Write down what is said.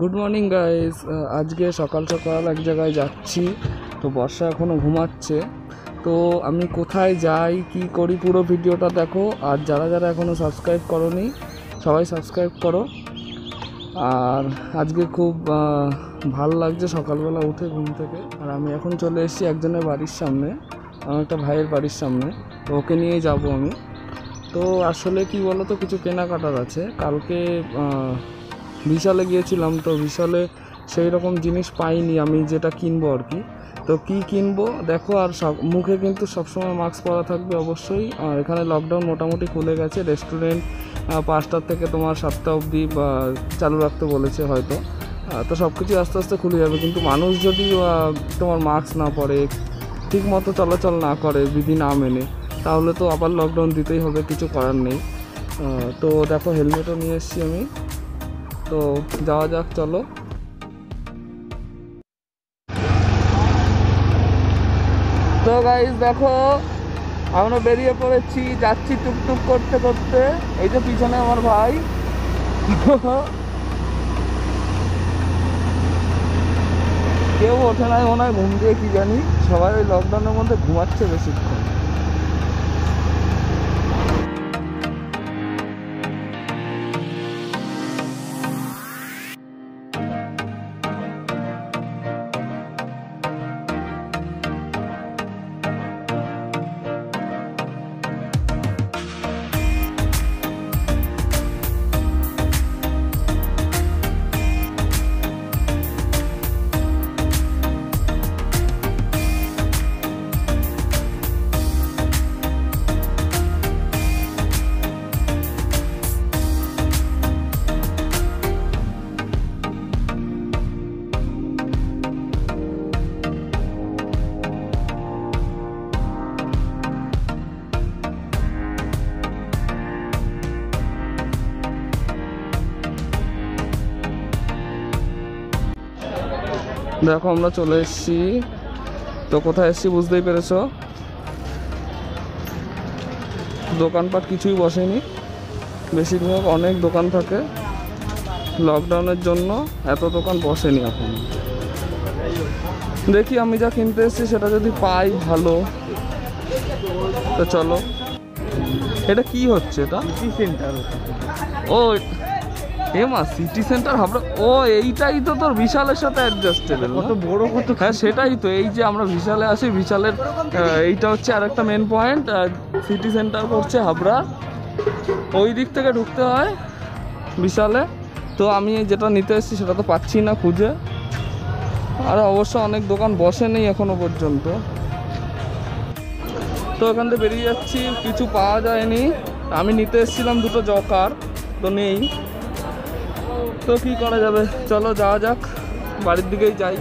Good morning guys আজকে সকাল সকাল এক জায়গায় যাচ্ছি। তো বর্ষা এখনও ঘুমাচ্ছে। তো আমি কোথায় যাই, কি করি পুরো ভিডিওটা দেখো। আর যারা যারা এখনও সাবস্ক্রাইব করনি, সবাই সাবস্ক্রাইব করো। আর আজকে খুব ভালো লাগছে সকালবেলা উঠে ঘুম থেকে। আর আমি এখন চলে এসেছি একজনের বাড়ির সামনে। আমার একটা ভাইয়ের বাড়ির সামনে। তো ওকে নিয়েই যাব আমি। তো আসলে কি বলো তো কিছু কেনাকাটার আছে। কালকে বিশালে গিয়েছিলাম, তো বিশালে সেই রকম জিনিস পাইনি আমি যেটা কিনবো আর কি। তো কি কিনবো? দেখো আর সব, মুখে কিন্তু সবসময় মাস্ক পরা থাকবে অবশ্যই। আর এখানে লকডাউন মোটামুটি খুলে গেছে রেস্টুরেন্ট পাঁচটার থেকে তোমার সাতটা অবধি বা চালু রাখতে বলেছে হয়তো। তো সব কিছু আস্তে আস্তে খুলে যাবে। কিন্তু মানুষ যদি তোমার মাস্ক না পরে ঠিক মতো চলাচল না করে, বিধি না মেনে, তাহলে তো আবার লকডাউন দিতেই হবে, কিছু করার নেই। তো দেখো হেলমেটও নিয়ে এসেছি আমি। তো যাওয়া যাক, চলো। তো গাইজ দেখো আমরা বেরিয়ে পড়েছি, যাচ্ছি টুকটুক করতে করতে। এই যে পিছনে আমার ভাই। কেউ ওঠে নাই, মনে হয় ঘুম দিয়ে কি জানি। সবাই ওই লকডাউনের মধ্যে ঘুমাচ্ছে বেশিক্ষণ। দেখো আমরা চলে এসেছি। তো কোথায় এসেছি বুঝতেই পেরেছ? দোকানপাট কিছুই বসেনি। বেশিরভাগ অনেক দোকান থাকে লকডাউনের জন্য এত দোকান বসেনি এখন। দেখি আমি যা কিনতে এসেছি সেটা যদি পাই ভালো। তো চলো। এটা কি হচ্ছে এটা? সেন্টার ও এ মা সিটি সেন্টার হাবড়া ও এইটাই তো তোর বিশালের সাথে অ্যাডজাস্টেবল কত বড় কত হ্যাঁ সেটাই তো এই যে আমরা বিশালে আসি বিশালের এইটা হচ্ছে আর একটা মেন পয়েন্ট সিটি সেন্টার করছে হাবড়া। ওই দিক থেকে ঢুকতে হয় বিশালে। তো আমি যেটা নিতে এসেছি সেটা তো পাচ্ছি না খুঁজে। আর অবশ্য অনেক দোকান বসে নেই এখনও পর্যন্ত। তো এখান থেকে বেরিয়ে যাচ্ছি কিছু পাওয়া যায়নি। আমি নিতে এসেছিলাম দুটো জকার তো নেই। তো কি করা যাবে? চলো যাওয়া যাক বাড়ির দিকেই যাই।